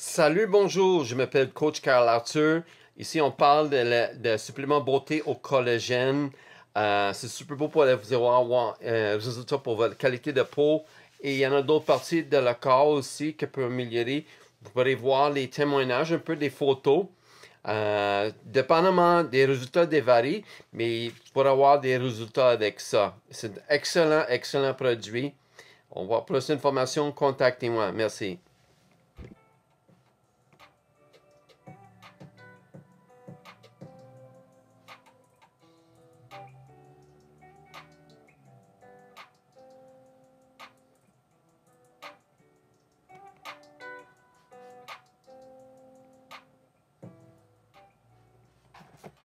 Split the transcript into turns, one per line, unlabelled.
Salut, bonjour, je m'appelle Coach Carl Arthur. Ici, on parle de, de supplément beauté au collagène. Euh, c'est super beau pour vous avoir un euh, résultat pour votre qualité de peau. Et il y en a d'autres parties de la corps aussi qui peuvent améliorer. Vous pourrez voir les témoignages, un peu des photos. Euh, dépendamment des résultats des varies, mais pour avoir des résultats avec ça. C'est un excellent, excellent produit. On voit plus d'informations, contactez-moi. Merci.